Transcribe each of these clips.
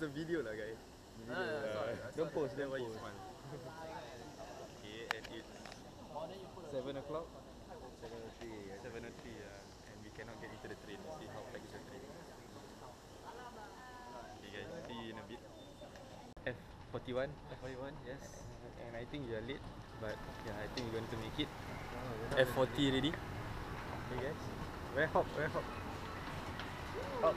It's a video lah, guys. Ah, yeah, saw it, I saw Don't post, don't post. Okay, and it's Seven o'clock. 7.03, 7.03 uh, and we cannot get into the train. See how packed is the train. Okay guys, see you in a bit. F41. F41, yes. And I think you are late, but yeah, I think you're going to make it. Oh, F40 ready. Okay guys. Where hop? Where hop? Hop.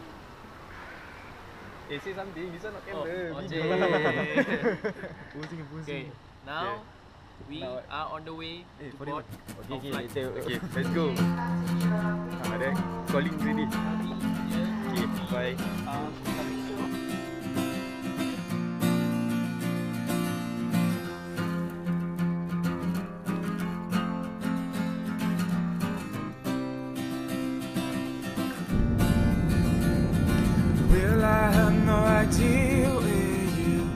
Eh, say something. This one not camera. Oh, video. Pusing, Okay, now we Now are on the way Eh, to 41. board Okay, okay, flight. okay, okay, let's go. Ah, there, calling ready. Okay, bye. Well, where you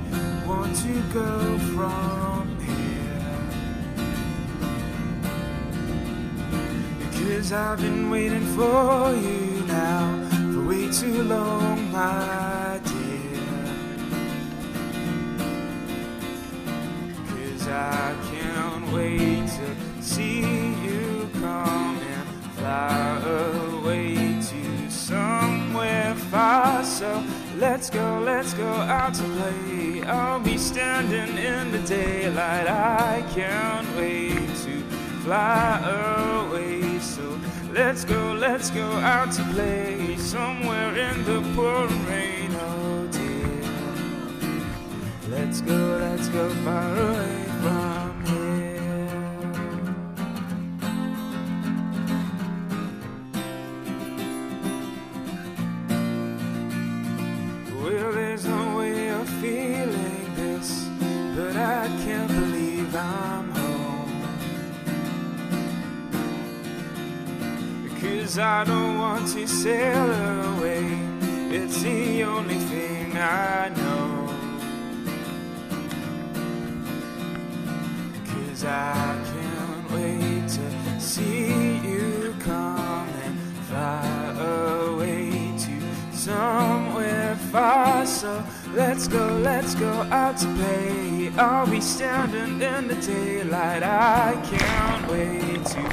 want to go from here. Because I've been waiting for you now for way too long, my dear. Cause I can't wait to see you come and fly away to somewhere far. So let's go, let's go out to play. I'll be standing in the daylight. I can't wait to fly away. So let's go, let's go out to play somewhere in the pouring rain. Oh dear. Let's go, let's go far away I'm home. Because I don't want to sail away, it's the only thing I know. Cause I So let's go, let's go out to play. I'll be standing in the daylight. I can't wait to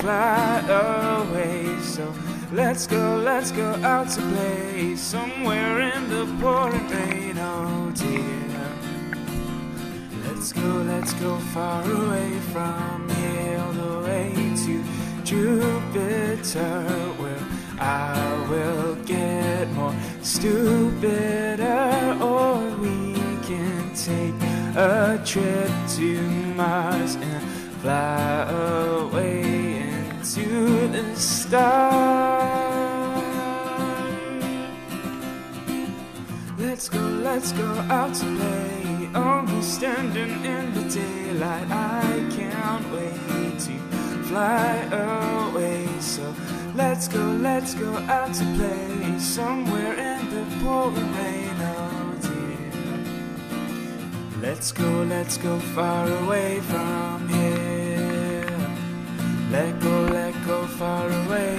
fly away. So let's go, let's go out to play somewhere in the pouring rain. Oh dear. Let's go, let's go far away from here, all the way to Jupiter, where I will get more stupider, a trip to Mars and fly away into the stars. Let's go, let's go out to play. Only standing in the daylight. I can't wait to fly away. So let's go, let's go out to play. Somewhere in the pouring rain. Let's go, let's go far away from here. Let go, let go far away